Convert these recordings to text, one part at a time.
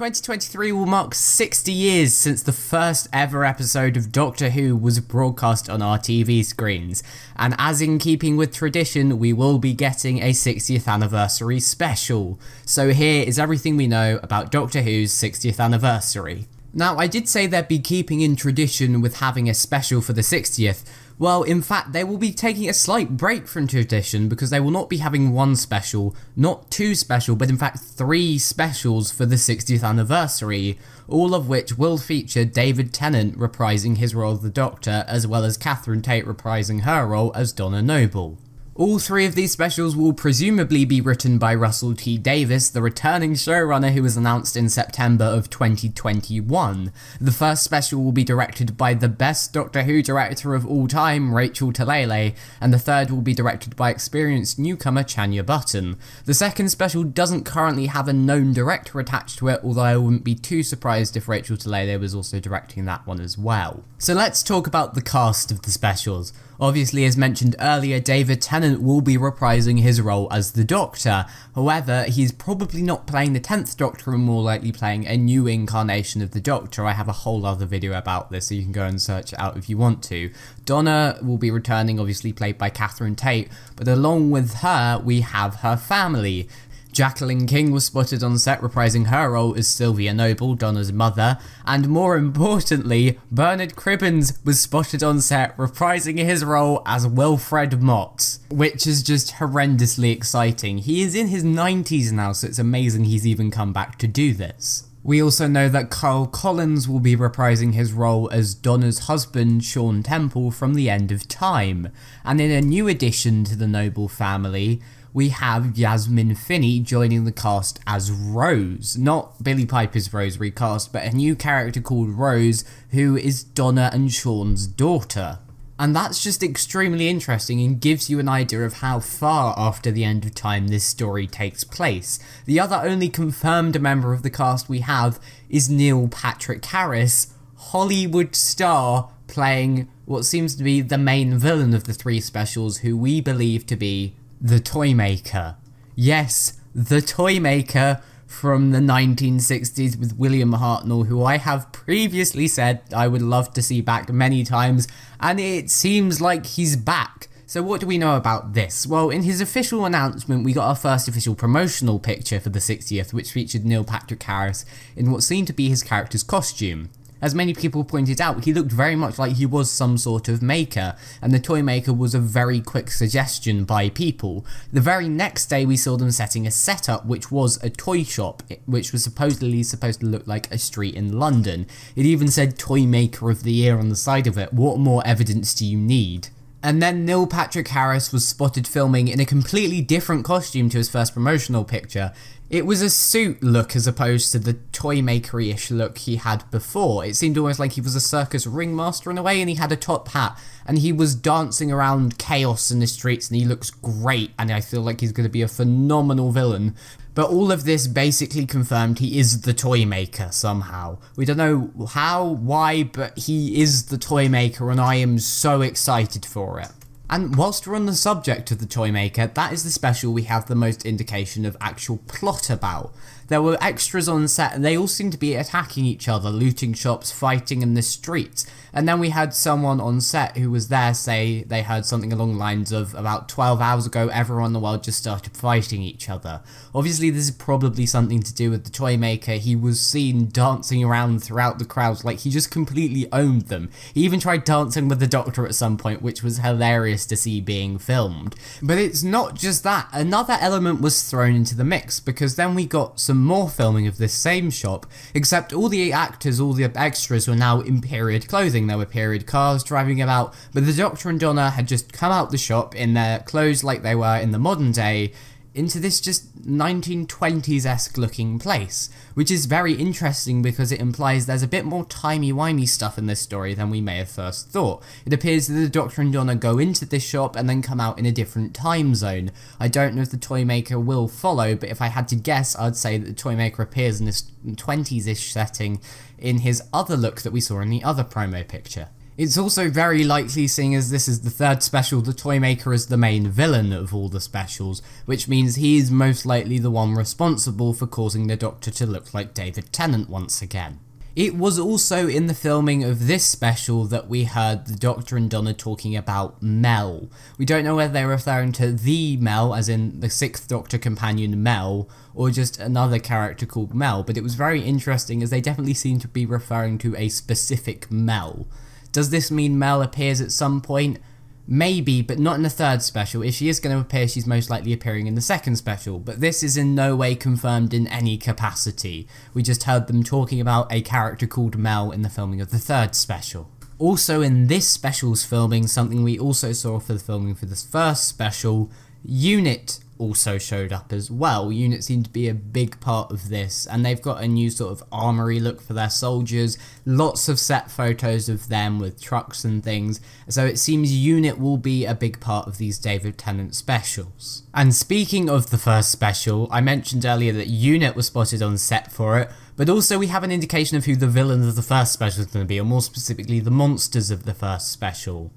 2023 will mark 60 years since the first ever episode of Doctor Who was broadcast on our TV screens, and as in keeping with tradition, we will be getting a 60th anniversary special. So here is everything we know about Doctor Who's 60th anniversary. Now, I did say they'd be keeping in tradition with having a special for the 60th, well, in fact, they will be taking a slight break from tradition because they will not be having one special, not two special, but in fact three specials for the 60th anniversary, all of which will feature David Tennant reprising his role as the Doctor, as well as Catherine Tate reprising her role as Donna Noble. All three of these specials will presumably be written by Russell T Davies, the returning showrunner who was announced in September of 2021. The first special will be directed by the best Doctor Who director of all time, Rachel Talalay, and the third will be directed by experienced newcomer Chanya Button. The second special doesn't currently have a known director attached to it, although I wouldn't be too surprised if Rachel Talalay was also directing that one as well. So let's talk about the cast of the specials. Obviously, as mentioned earlier, David Tennant will be reprising his role as the Doctor. However, he's probably not playing the 10th Doctor and more likely playing a new incarnation of the Doctor. I have a whole other video about this, so you can go and search it out if you want to. Donna will be returning, obviously played by Catherine Tate, but along with her, we have her family. Jacqueline King was spotted on set reprising her role as Sylvia Noble, Donna's mother, and more importantly, Bernard Cribbins was spotted on set reprising his role as Wilfred Mott, which is just horrendously exciting. He is in his 90s now, so it's amazing he's even come back to do this. We also know that Karl Collins will be reprising his role as Donna's husband, Shaun Temple, from The End of Time, and in a new addition to the Noble family, we have Yasmin Finney joining the cast as Rose. Not Billie Piper's Rose recast, but a new character called Rose, who is Donna and Shaun's daughter. And that's just extremely interesting and gives you an idea of how far after the end of time this story takes place. The other only confirmed member of the cast we have is Neil Patrick Harris, Hollywood star playing what seems to be the main villain of the three specials who we believe to be the Toymaker. Yes, the Toymaker from the 1960s with William Hartnell, who I have previously said I would love to see back many times, and it seems like he's back. So what do we know about this? Well, in his official announcement, we got our first official promotional picture for the 60th, which featured Neil Patrick Harris in what seemed to be his character's costume. As many people pointed out, he looked very much like he was some sort of maker, and the toy maker was a very quick suggestion by people. The very next day we saw them setting a setup which was a toy shop, which was supposedly supposed to look like a street in London. It even said Toy Maker of the Year on the side of it, what more evidence do you need? And then Neil Patrick Harris was spotted filming in a completely different costume to his first promotional picture. It was a suit look as opposed to the toy makery-ish look he had before. It seemed almost like he was a circus ringmaster in a way and he had a top hat and he was dancing around chaos in the streets and he looks great and I feel like he's going to be a phenomenal villain. But all of this basically confirmed he is the toy maker somehow. We don't know how, why, but he is the toy maker and I am so excited for it. And whilst we're on the subject of the Toymaker, that is the special we have the most indication of actual plot about. There were extras on set and they all seemed to be attacking each other, looting shops, fighting in the streets. And then we had someone on set who was there say they heard something along the lines of about 12 hours ago everyone in the world just started fighting each other. Obviously this is probably something to do with the toy maker. He was seen dancing around throughout the crowds like he just completely owned them. He even tried dancing with the doctor at some point which was hilarious to see being filmed. But it's not just that. Another element was thrown into the mix because then we got some more filming of this same shop except all the actors, all the extras were now in period clothing. There were period cars driving about, but the Doctor and Donna had just come out the shop in their clothes like they were in the modern day, into this just 1920s-esque looking place, which is very interesting because it implies there's a bit more timey-wimey stuff in this story than we may have first thought. It appears that the Doctor and Donna go into this shop and then come out in a different time zone. I don't know if the Toymaker will follow, but if I had to guess, I'd say that the Toymaker appears in this 20s-ish setting in his other look that we saw in the other promo picture. It's also very likely, seeing as this is the third special, the Toymaker is the main villain of all the specials, which means he is most likely the one responsible for causing the Doctor to look like David Tennant once again. It was also in the filming of this special that we heard the Doctor and Donna talking about Mel. We don't know whether they're referring to the Mel, as in the sixth Doctor companion Mel, or just another character called Mel, but it was very interesting as they definitely seem to be referring to a specific Mel. Does this mean Mel appears at some point? Maybe, but not in the third special. If she is going to appear, she's most likely appearing in the second special, but this is in no way confirmed in any capacity. We just heard them talking about a character called Mel in the filming of the third special. Also in this special's filming, something we also saw for the filming for this first special, Unit also showed up as well. Unit seemed to be a big part of this, and they've got a new sort of armory look for their soldiers, lots of set photos of them with trucks and things, so it seems Unit will be a big part of these David Tennant specials. And speaking of the first special, I mentioned earlier that Unit was spotted on set for it, but also we have an indication of who the villain of the first special is going to be, or more specifically the monsters of the first special.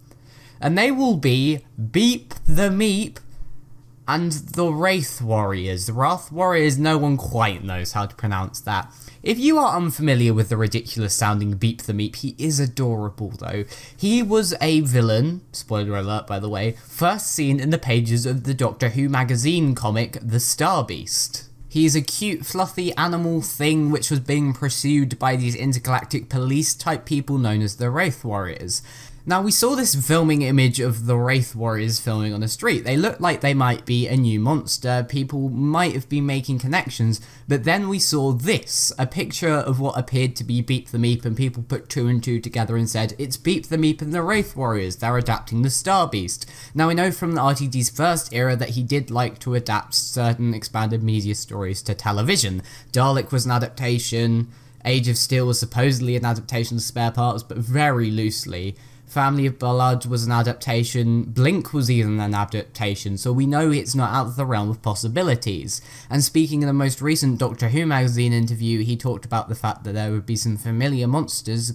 And they will be Beep the Meep, and the Wraith Warriors. The Wrath Warriors, no one quite knows how to pronounce that. If you are unfamiliar with the ridiculous sounding Beep the Meep, he is adorable though. He was a villain, spoiler alert by the way, first seen in the pages of the Doctor Who magazine comic The Star Beast. He is a cute, fluffy animal thing which was being pursued by these intergalactic police type people known as the Wraith Warriors. Now, we saw this filming image of the Wraith Warriors filming on the street. They looked like they might be a new monster, people might have been making connections, but then we saw this, a picture of what appeared to be Beep the Meep, and people put two and two together and said, it's Beep the Meep and the Wraith Warriors, they're adapting the Star Beast. Now, we know from the RTD's first era that he did like to adapt certain expanded media stories to television. Dalek was an adaptation, Age of Steel was supposedly an adaptation of Spare Parts, but very loosely. Family of Blood was an adaptation, Blink was even an adaptation, so we know it's not out of the realm of possibilities. And speaking in the most recent Doctor Who magazine interview, he talked about the fact that there would be some familiar monsters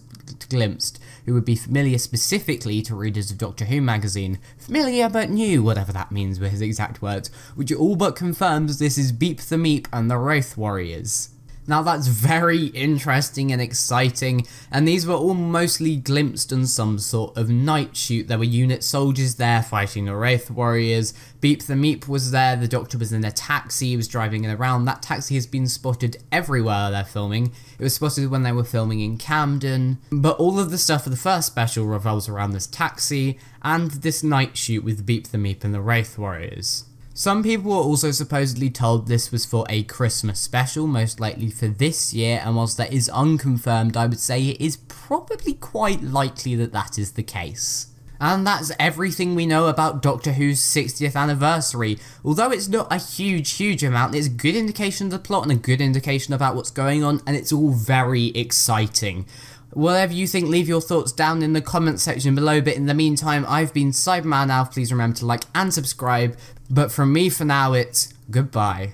glimpsed, who would be familiar specifically to readers of Doctor Who magazine. Familiar but new, whatever that means were his exact words, which all but confirms this is Beep the Meep and the Wraith Warriors. Now that's very interesting and exciting, and these were all mostly glimpsed on some sort of night shoot. There were unit soldiers there fighting the Wraith Warriors, Beep the Meep was there, the Doctor was in a taxi, he was driving it around. That taxi has been spotted everywhere they're filming. It was spotted when they were filming in Camden, but all of the stuff for the first special revolves around this taxi and this night shoot with Beep the Meep and the Wraith Warriors. Some people were also supposedly told this was for a Christmas special, most likely for this year, and whilst that is unconfirmed, I would say it is probably quite likely that that is the case. And that's everything we know about Doctor Who's 60th anniversary. Although it's not a huge, huge amount, it's a good indication of the plot and a good indication about what's going on, and it's all very exciting. Whatever you think, leave your thoughts down in the comment section below, but in the meantime, I've been Cyberman Alf, please remember to like and subscribe, but from me for now, it's goodbye.